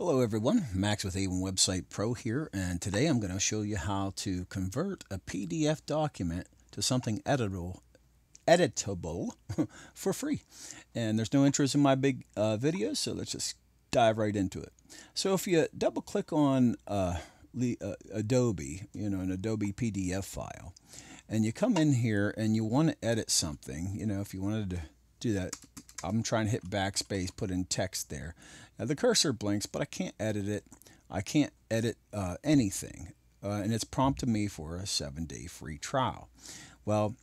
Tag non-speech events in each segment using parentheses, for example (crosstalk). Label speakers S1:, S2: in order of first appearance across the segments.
S1: Hello everyone, Max with A1 Website Pro here, and today I'm going to show you how to convert a PDF document to something editable, editable (laughs) for free. And there's no interest in my big uh, videos, so let's just dive right into it. So if you double click on uh, uh, Adobe, you know, an Adobe PDF file, and you come in here and you want to edit something, you know, if you wanted to do that, I'm trying to hit backspace, put in text there. Now the cursor blinks, but I can't edit it. I can't edit uh, anything. Uh, and it's prompted me for a seven day free trial. Well,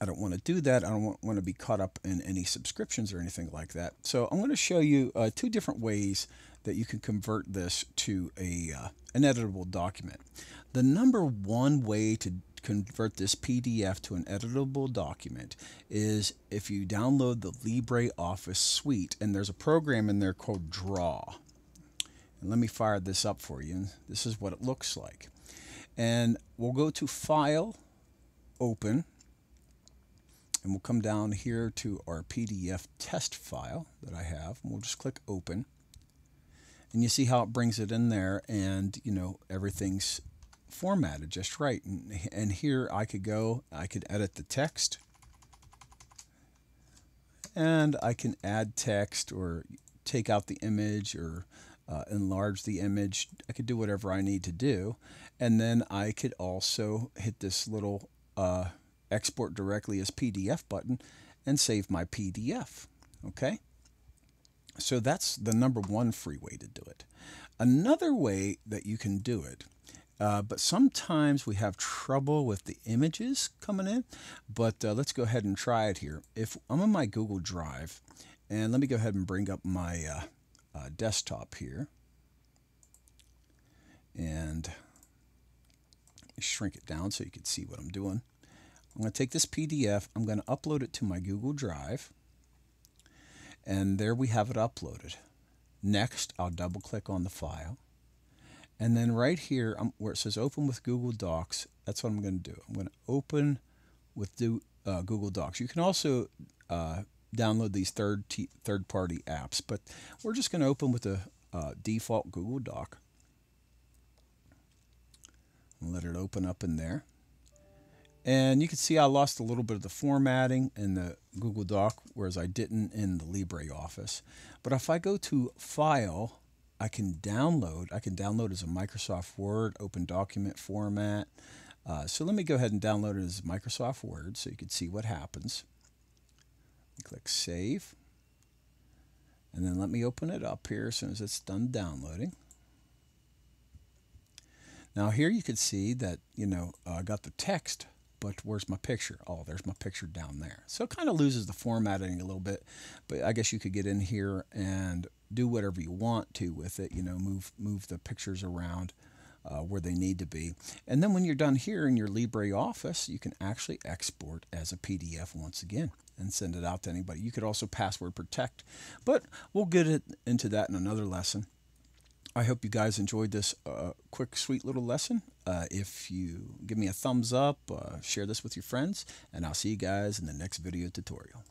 S1: I don't want to do that. I don't want, to be caught up in any subscriptions or anything like that. So I'm going to show you uh, two different ways that you can convert this to a uh, an editable document. The number one way to convert this PDF to an editable document is if you download the LibreOffice suite, and there's a program in there called Draw. And let me fire this up for you. And this is what it looks like. And we'll go to File, Open, and we'll come down here to our PDF test file that I have. And we'll just click Open. And you see how it brings it in there, and you know everything's formatted just right. And, and here I could go, I could edit the text and I can add text or take out the image or uh, enlarge the image. I could do whatever I need to do. And then I could also hit this little uh, export directly as PDF button and save my PDF. Okay? So that's the number one free way to do it. Another way that you can do it uh, but sometimes we have trouble with the images coming in. But uh, let's go ahead and try it here. If I'm on my Google Drive, and let me go ahead and bring up my uh, uh desktop here. And shrink it down so you can see what I'm doing. I'm going to take this PDF, I'm going to upload it to my Google Drive, and there we have it uploaded. Next, I'll double click on the file. And then right here um, where it says open with Google Docs, that's what I'm going to do. I'm going to open with do, uh, Google Docs. You can also uh, download these third third party apps, but we're just going to open with the uh, default Google Doc. Let it open up in there. And you can see I lost a little bit of the formatting in the Google Doc, whereas I didn't in the LibreOffice. But if I go to File, I can download. I can download as a Microsoft Word, open document format. Uh, so let me go ahead and download it as Microsoft Word so you can see what happens. Click Save. And then let me open it up here as soon as it's done downloading. Now here you can see that, you know, uh, I got the text but where's my picture? Oh, there's my picture down there. So it kind of loses the formatting a little bit, but I guess you could get in here and do whatever you want to with it, you know, move, move the pictures around uh, where they need to be. And then when you're done here in your LibreOffice, you can actually export as a PDF once again and send it out to anybody. You could also password protect, but we'll get it into that in another lesson. I hope you guys enjoyed this uh, quick, sweet little lesson. Uh, if you give me a thumbs up, uh, share this with your friends, and I'll see you guys in the next video tutorial.